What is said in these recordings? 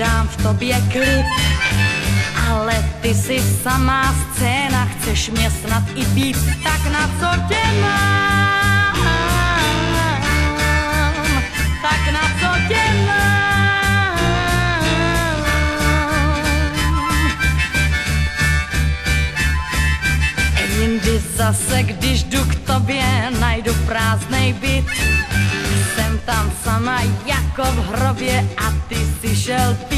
v tobě klid. Ale ty si samá scéna, chceš mě snad i být, tak na co tě mám? Tak na co tě mám? Jindy zase, když jdu k tobě, najdu prázdnej byt. Jsem tam sama jako v hrobě a ty shall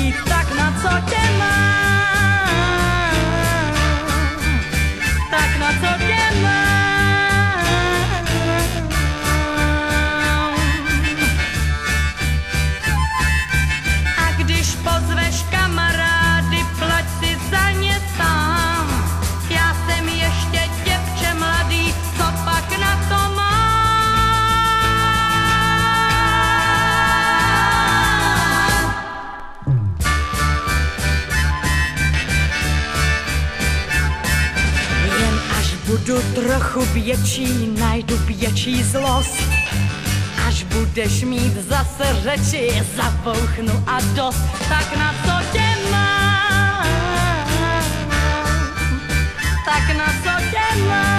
budu trochu větší, najdu větší zlost. Až budeš mít zase řeči, zabouchnu a dost, tak na co tě mám? Tak na co tě mám?